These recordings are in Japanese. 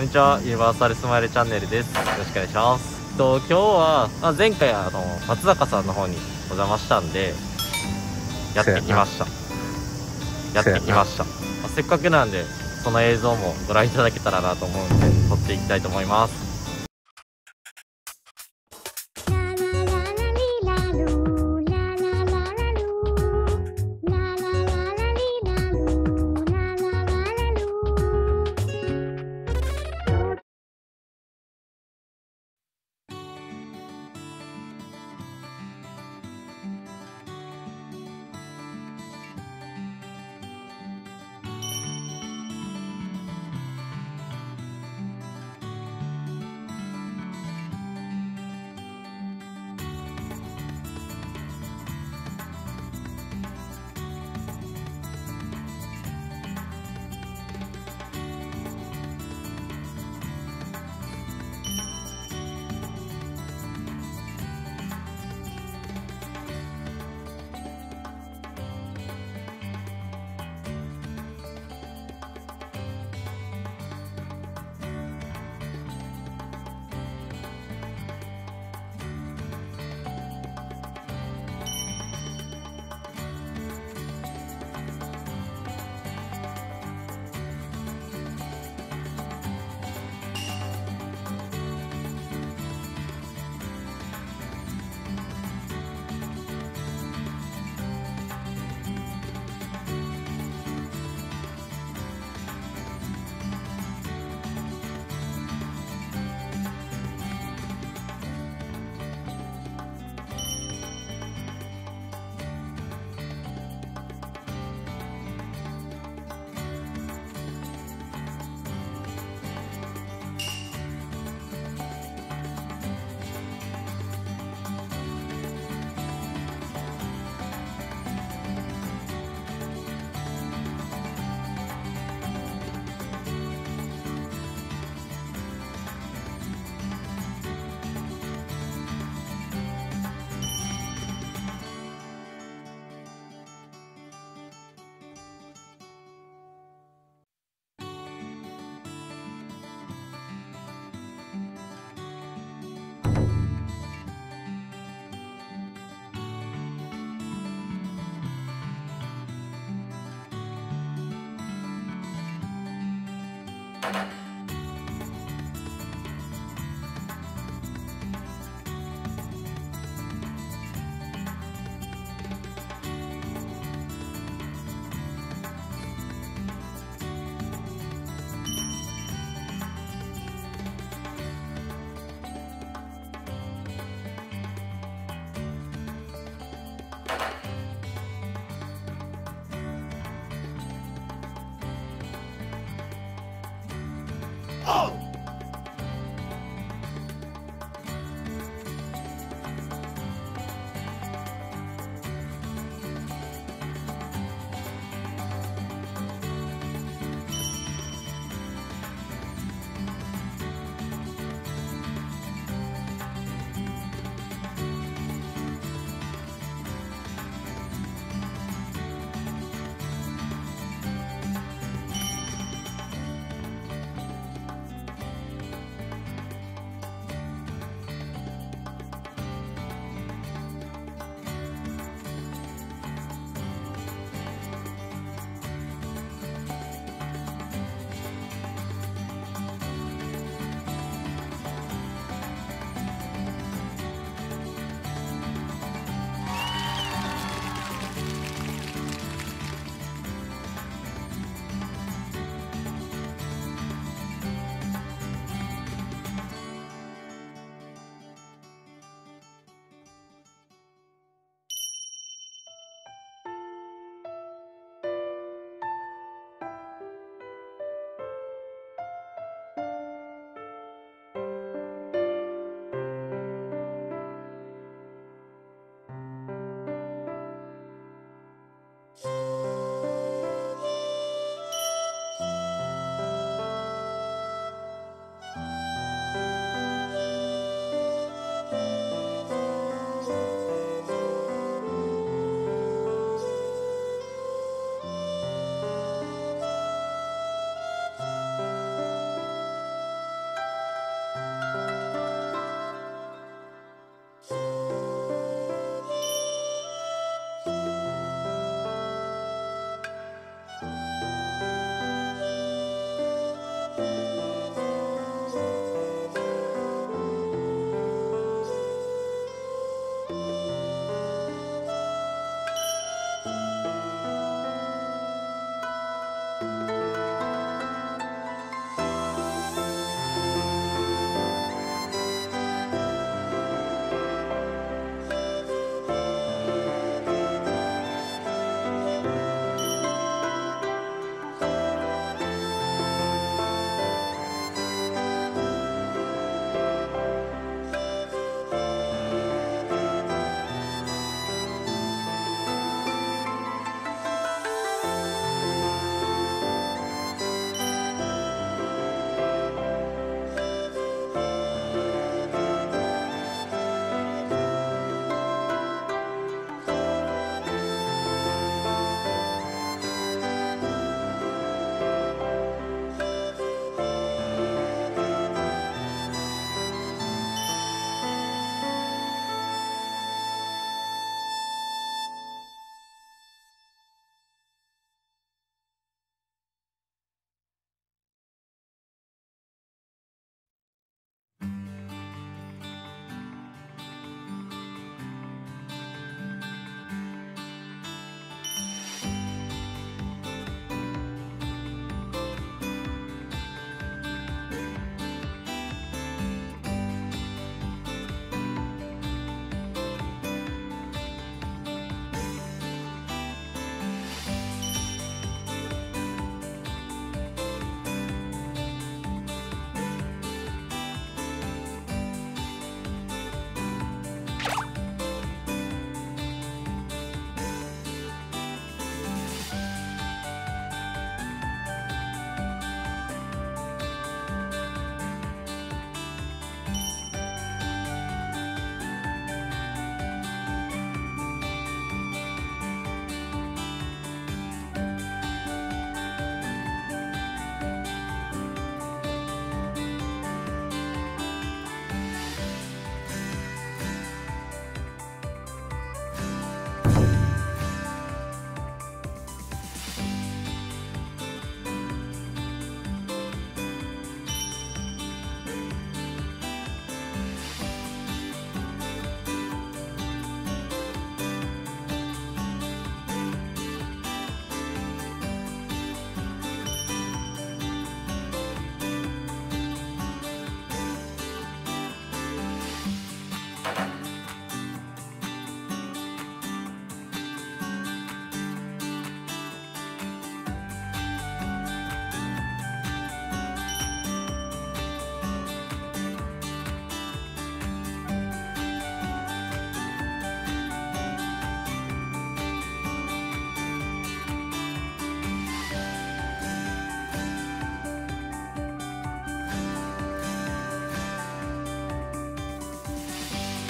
こんにちは、ユニバーサルスマイルチャンネルです。よろしくお願いします。と今日は、まあ、前回あの松坂さんの方にお邪魔したんで、やってきました。やってきました。まあ、せっかくなんで、その映像もご覧いただけたらなと思うんで、撮っていきたいと思います。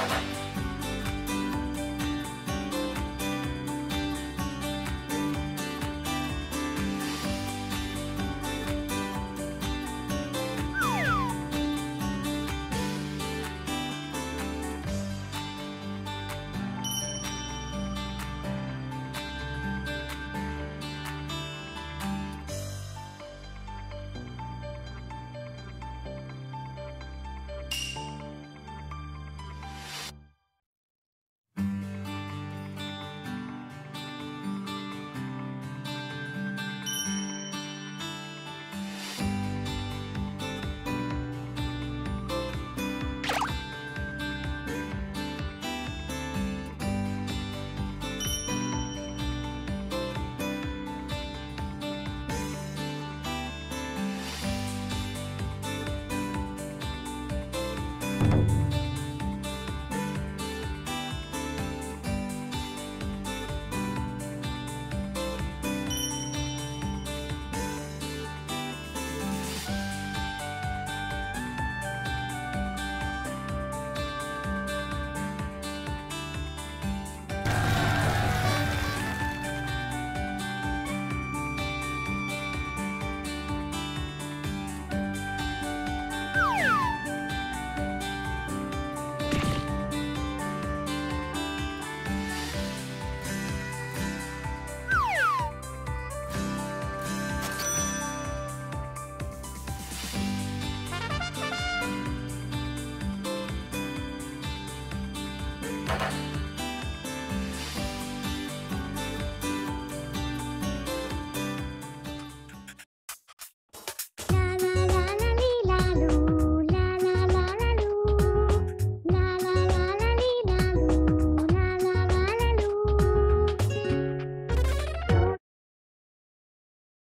はい